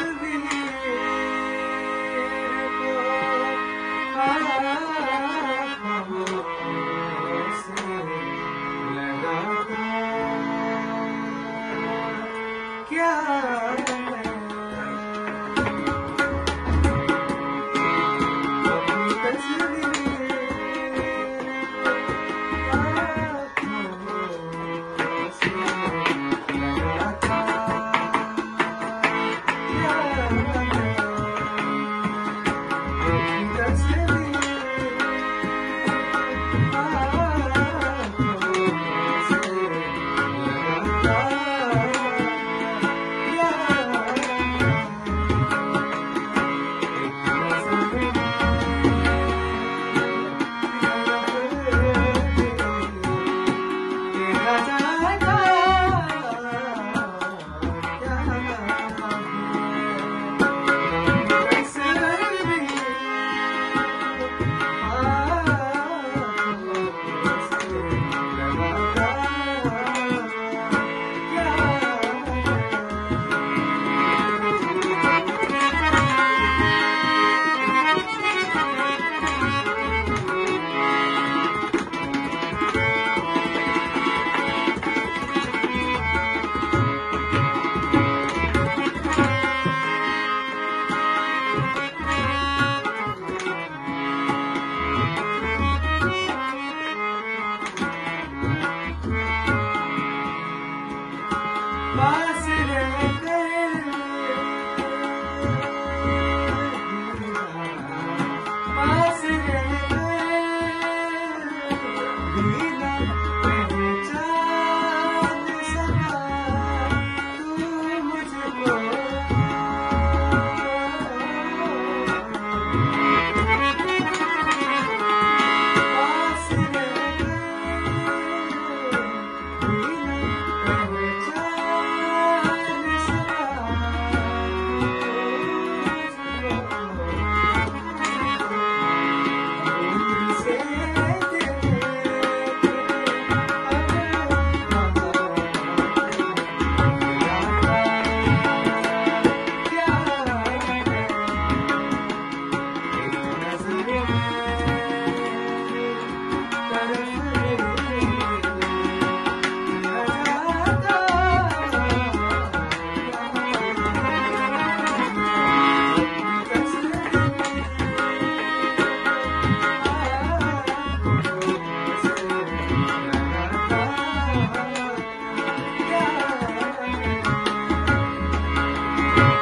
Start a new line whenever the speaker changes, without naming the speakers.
You. Yeah.